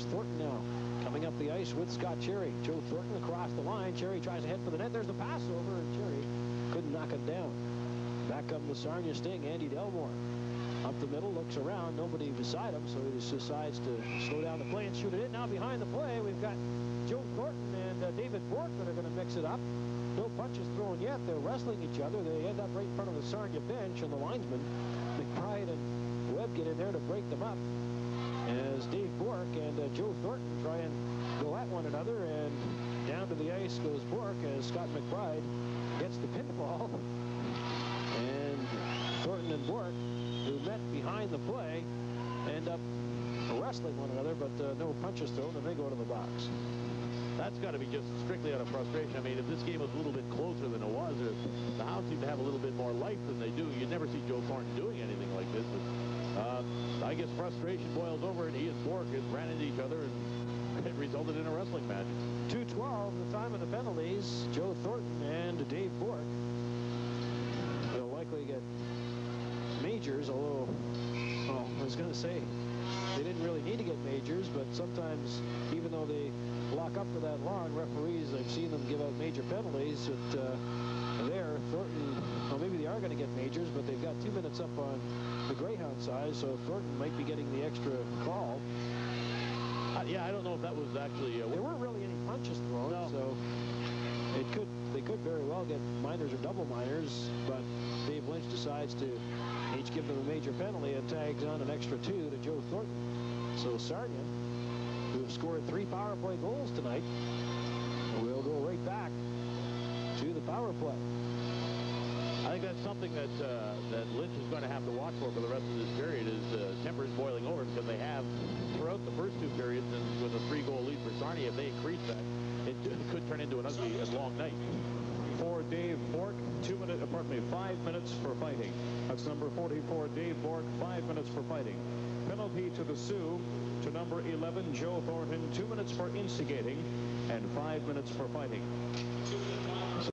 Here's Thornton now coming up the ice with Scott Cherry. Joe Thornton across the line. Cherry tries to head for the net. There's the pass over, and Cherry couldn't knock it down. Back up the Sarnia Sting. Andy Delmore up the middle, looks around, nobody beside him, so he just decides to slow down the play and shoot it in. Now behind the play, we've got Joe Thornton and uh, David Bourque that are going to mix it up. No punches thrown yet. They're wrestling each other. They end up right in front of the Sarnia bench, and the linesmen, McBride and Webb, get in there to break them up. Bourque and uh, Joe Thornton try and go at one another, and down to the ice goes Bourque as Scott McBride gets the pinball. And Thornton and Bourque who met behind the play, end up wrestling one another, but uh, no punches thrown, and they go to the box. That's got to be just strictly out of frustration. I mean, if this game was a little bit closer than it was, or the Hounds seem to have a little bit more life than they do, you'd never see Joe Thornton doing anything like this. But uh, I guess frustration boils over, and he and Bourque ran into each other, and it resulted in a wrestling match. 2-12, the time of the penalties. Joe Thornton and Dave Bourque will likely get majors, although, well, I was going to say, didn't really need to get majors, but sometimes, even though they lock up for that long, referees, I've seen them give out major penalties. At, uh, there, Thornton, well, maybe they are going to get majors, but they've got two minutes up on the Greyhound side, so Thornton might be getting the extra call. Uh, yeah, I don't know if that was actually... Uh, there weren't really any punches thrown, no. so it could they could very well get minors or double minors, but Dave Lynch decides to each give them a major penalty and tags on an extra two to Joe Thornton. So Sarnia, who have scored three power play goals tonight, will go right back to the power play. I think that's something that uh, that Lynch is going to have to watch for for the rest of this period is uh, tempers boiling over because they have throughout the first two periods and with a three-goal lead for Sarnia, if they increase that, it, it could turn into an ugly and long night. For Dave Bourque, two minutes, pardon me, five minutes for fighting. That's number 44, Dave Bourque, five minutes for fighting. Penalty to the Soo, to number 11, Joe Thornton, two minutes for instigating and five minutes for fighting.